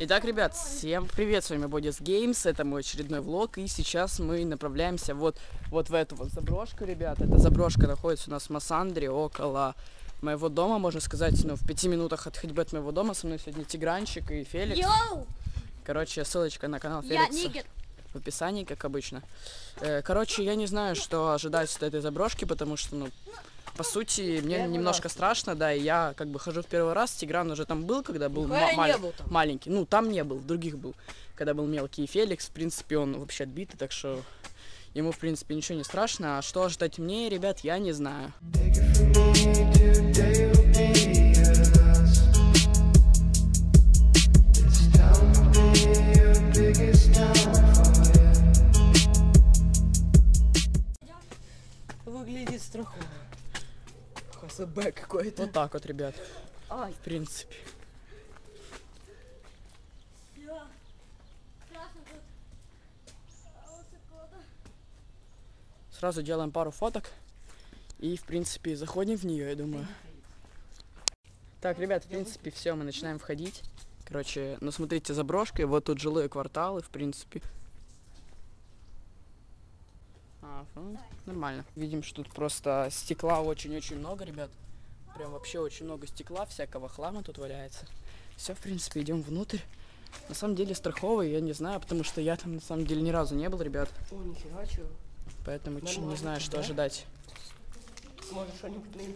Итак, ребят, всем привет, с вами Бодис Геймс, это мой очередной влог, и сейчас мы направляемся вот, вот в эту вот заброшку, ребят. Эта заброшка находится у нас в Массандре, около моего дома, можно сказать, ну, в пяти минутах от ходьбы от моего дома. Со мной сегодня Тигранчик и Феликс. Йоу! Короче, ссылочка на канал Я Феликса нигер. В описании, как обычно. Э, Короче, я не знаю, что ожидать от этой заброшки, потому что, ну, по сути, мне немножко страшно, да, и я как бы хожу в первый раз. Тигран уже там был, когда был Нихуя ма- не маль- был там. маленький. Ну, там не был, в других был. Когда был мелкий Феликс, в принципе, он вообще отбитый, так что ему, в принципе, ничего не страшно. А что ожидать мне, ребят, я не знаю. Так вот, ребят, Ай, в принципе. Сразу делаем пару фоток и, в принципе, заходим в нее, я думаю. Так, ребят, в принципе, все, мы начинаем входить. Короче, ну смотрите, заброшка, и вот тут жилые кварталы, в принципе. А, ну, нормально. Видим, что тут просто стекла очень-очень много, ребят. Прям вообще очень много стекла, всякого хлама тут валяется. Все, в принципе, идем внутрь. На самом деле страховый, я не знаю, потому что я там на самом деле ни разу не был, ребят. о, нихера, чё. Поэтому ч- не знаю, что да? ожидать. Сможешь что-нибудь найти.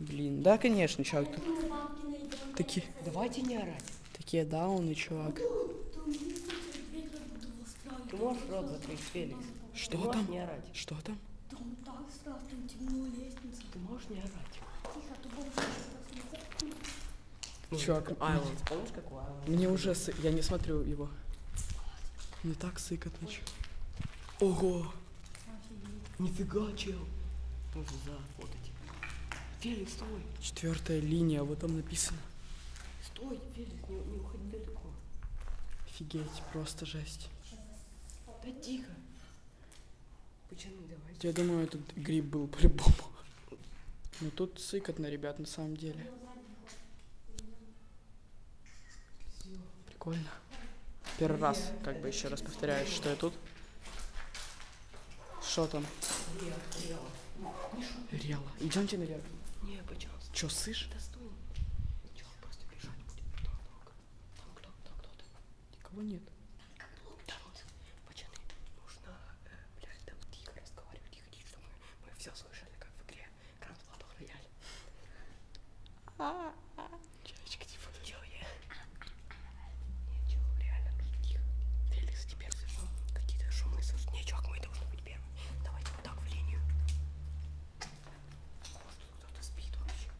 Блин, да, конечно, чувак. Тут такие, Давайте не орать. такие дауны, чувак. Ты можешь рот закрыть, Феликс? Что Ты там? не орать. Что там? Там так страшно, темно лестница. Ты можешь не орать. Ну, Чувак, Island. Помнишь, как у Island? Мне уже сы... Я не смотрю его. Не так сыкотно. чё. Ого! Нифига, чел. Можно зафотать. Феликс, стой. Четвертая линия, вот там написано. Стой, Феликс, не, не уходи далеко. Офигеть, просто жесть. Да тихо. Пацаны, давайте. Я думаю, этот гриб был по-любому. Ну тут сыкотно, ребят, на самом деле. Прикольно. Первый раз, как бы еще раз повторяюсь, что я тут. Что там? Рела. Идемте наверх. Не, пожалуйста. Че, сышь? Да стой. Чел, просто бежать будет потом долго. Там кто, кто, кто-то. Никого нет. Да, вот, пацаны, нужно, э, блядь, там тихо разговаривать, тихо, тихо, чтобы мы, мы все слышали, как в игре Гранд Плату Рояль. Чаечка, типа. Чё я? Чё, реально, нужно тихо. Феликс, теперь слышал какие-то шумы, слышишь? Не, чувак, мы должны быть первыми. Давайте вот так в линию. Может, тут кто-то спит вообще?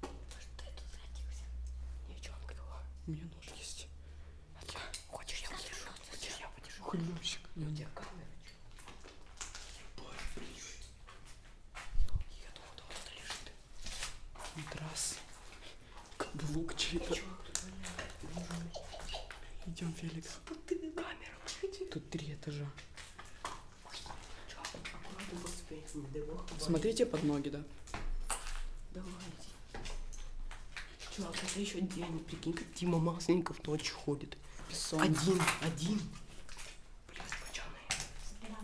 Может, ты тут садился? Не, чувак? У меня нож есть. Хочешь, я подержу? Хочешь, я подержу? Чё? Я думал, там кто-то лежит. Матрас. Каблук чей-то. Чувак, тут воняет. Идем, Феликс. Камера, выходи. Тут три этажа. Смотрите под ноги, да? Давайте. Чувак, это еще день. Прикинь, как Дима Масленников ночью ходит. Песок. Один, один. Блин, пацаны.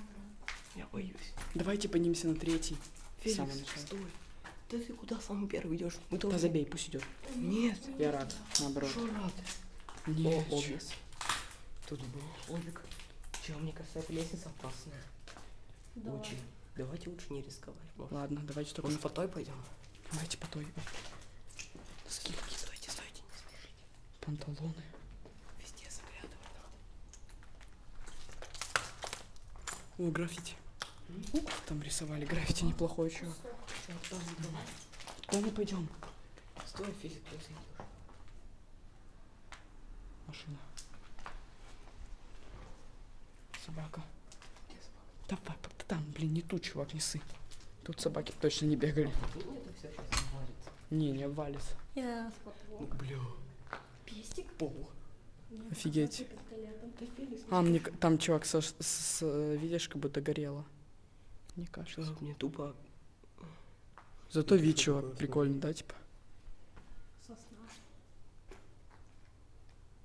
Я боюсь. Давайте поднимемся на третий. Феликс, стой. Да ты куда самый первый идешь? Мы Да должны... забей, пусть идет. Нет. Я рад, наоборот. Что рад? Нет, О. Тут был обик. Чё, мне кажется, эта лестница опасная. Очень. Давайте лучше не рисковать. Может, Ладно, давайте только может на по той пойдем? Давайте по той. Оп, Стойте, стойте, не спешите. Панталоны. Везде заглядывать надо. О, граффити. Ух, Там рисовали граффити там, там. Куда мы пойдем? Стой, физик, ты. Машина. Собака. Где собака? Давай, да там, блин, не тут, чувак, не сы. Тут собаки точно не бегали. Тут это все сейчас навалится. Не, не обвалится. Я Ну, бля. Пестик. Пол. Офигеть. пистолетом. Да Феликс, А, мне там, чувак, со- с, с- э, видишь, как будто горело. Мне кажется. чувак, мне тупо Зато вид, чувак, прикольный, да, типа? Сосна.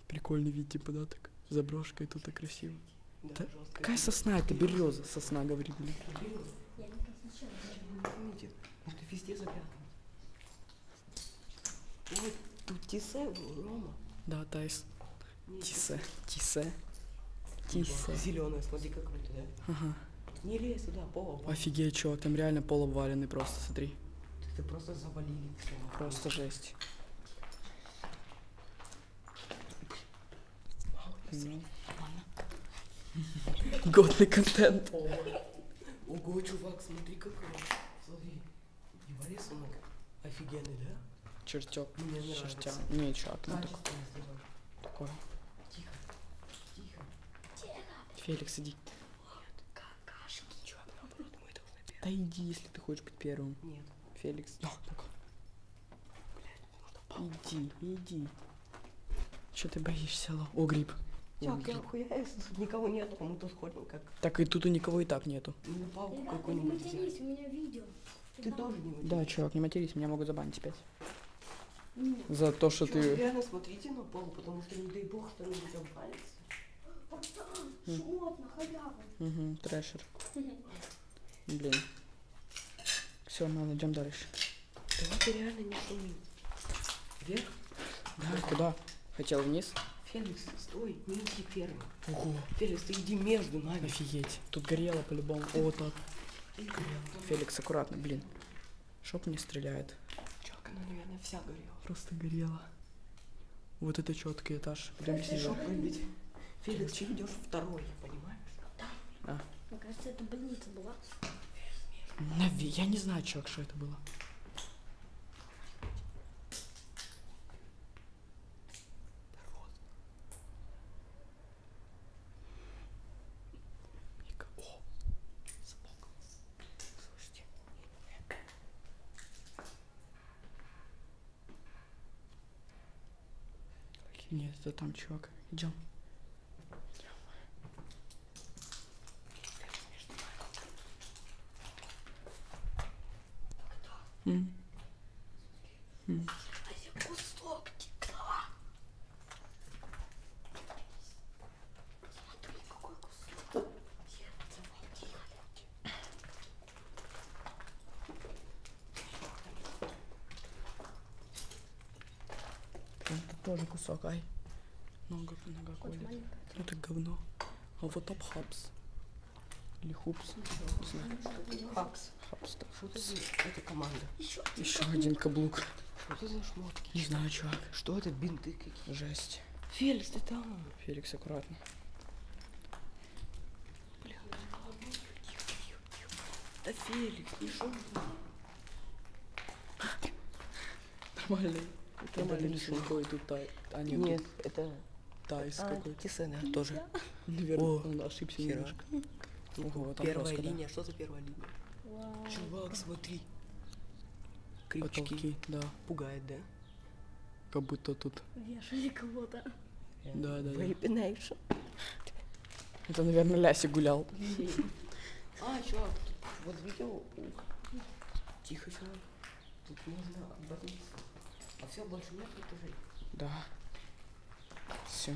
Прикольный вид, типа, да, так. Заброшка и тут так красиво. Да. Какая сосна? Это береза. Сосна, говори, блин. Это везде запятнано. Ой, тут Тисе Рома. Да, Тайс. Тисе. Тисе. Тисе. Зеленая, смотри, как круто, да? Ага. Не лезь сюда, пол. пол. Офигеть, чувак, там реально пол обваленный просто, смотри. Ты просто завалили все. Просто жесть. Ну. Годный контент. Ого, чувак, смотри какой. Смотри. Его рисунок. Офигенный, да? Чертек. Мне нравится. Чертя. Не, чувак, ну так- такое. Тихо. Тихо. Феликс, иди. Какашки. Чувак, наоборот, мы должны первым. Да иди, если ты хочешь быть первым. Нет. Феликс. Ну, так. Иди, иди. Че ты боишься, Ло? О, гриб. Чувак, я охуяюсь, тут никого нету, а мы тут ходим как Так и тут и никого и так нету. на палку какую-нибудь взять. матерись, у меня видео. Ты тоже не Да, матерись. чувак, не матерись, меня могут забанить опять. Нет. За то, что Чувак, ты... реально смотрите на пол, потому что не дай бог что-нибудь обвалится. Шмот на халяву. Угу, трэшер. Блин. Все, ладно, идем дальше. Давай ты реально не шуми. Вверх? Да, куда? Хотел вниз? Феликс, стой, не иди первым. Ого, Феликс, ты иди между нами. офигеть. Тут горело по-любому. О, так. Феликс, аккуратно, блин. Шоп не стреляет. Чувак, она, наверное, вся горела. Просто горело. Вот это четкий этаж. Прям прыгать? Феликс, ты идешь второй, понимаешь? А. Мне кажется, это больница была. Нави, я не знаю, чувак, что это было. Это там чувак. Идем. М. М. Кусок текла. Смотри, какой кусок. Тоже кусок, ай. Нога, нога колет. маленькая. Это говно. А вот топ хапс. Или хупс. Не знаю. Хакс. Хапс, да. Что это команда? Еще Еще один каблук. Что это за шмотки? Не знаю, чувак. Что это бинты какие? Жесть. Феликс, ты там? Феликс, аккуратно. Бля, Да Феликс, не шум. Нормально. Это Нормально, и тут тай. А нет, Нет, тут это Тайс а, какой-то. Тисена тоже. Наверное, О, он ошибся хера. немножко. Ого, там Первая жестко, да. линия, что за первая линия? Вау. Чувак, смотри. Крючки. Да. Пугает, да? Как будто тут. Вешали кого-то. Да, да, да. Вейпинейшн. Это, наверное, Ляси гулял. А, чувак, тут вот видел? Тихо, чувак. Тут можно обвалиться. А все, больше нет этажей. Да. Все.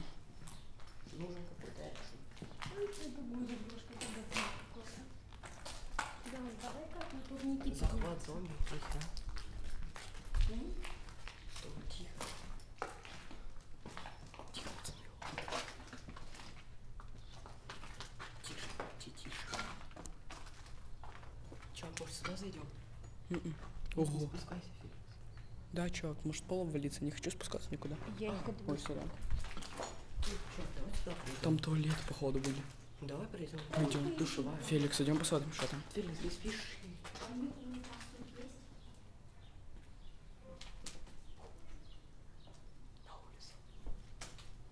Нужен какой-то экшен. Захват зомби, тихо. Что, тихо. Тихо, пацаны. Тише, ти- тише. Чё, может сюда зайдем? Не Ого. спускайся, Феликс. Да, чувак, может пол обвалиться? Не хочу спускаться никуда. Я никогда Ой, сюда. Чё, давай сюда пройдем. Там туалет, походу, будет. Давай пройдем. Пойдем. Душевая. Феликс, идем посмотрим, что там. Феликс, не спишь? На улице.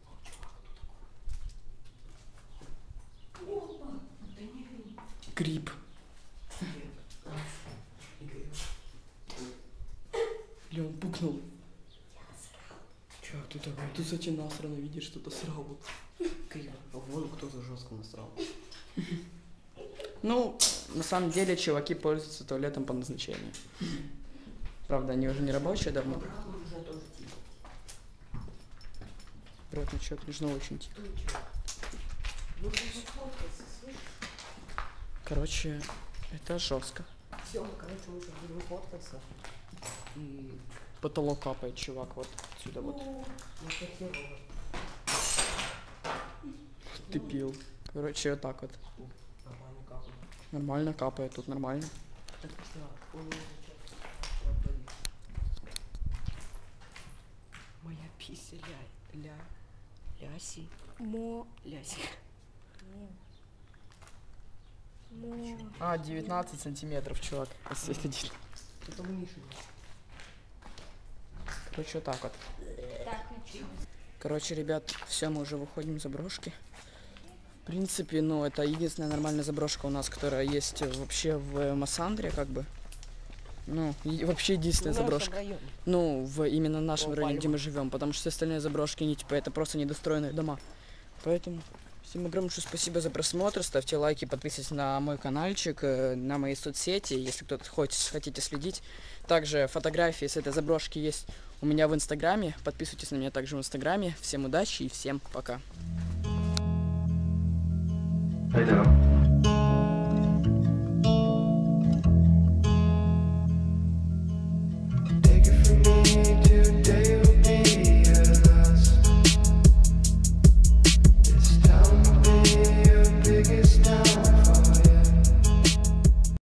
О, чувак, кто такой? Да не, Гриб. Или он пукнул. Чувак, ты такой, ты кстати насрано видишь, что-то срал. Криво. Вон кто-то жестко насрал. Ну, на самом деле, чуваки пользуются туалетом по назначению. Правда, они уже не рабочие давно. Уже. Брат, ну чё, нужно очень тихо. Ну? Короче, это жестко. Все, короче, сейчас будем фоткаться. Потолок капает, чувак, вот отсюда вот. ну это херово. Ты пил. Короче, вот так вот. Нормально капает. Нормально капает, тут нормально. Моя пися ля... ля... ляси. Мо. Ляси. Мо. А, 19 сантиметров, чувак. Это Миши. Короче, вот так вот. Так, начнем. Короче, ребят, все, мы уже выходим за брошки. В принципе, ну, это единственная нормальная заброшка у нас, которая есть вообще в Массандре, как бы. Ну, вообще единственная заброшка. Ну, в именно нашем О, районе, где мы живем, потому что все остальные заброшки, они типа это просто недостроенные дома. Поэтому всем огромное спасибо за просмотр, ставьте лайки, подписывайтесь на мой каналчик, э, на мои соцсети, если кто-то хочет, хотите следить. Также фотографии с этой заброшки есть у меня в инстаграме, подписывайтесь на меня также в инстаграме. Всем удачи и всем пока. 可以的。了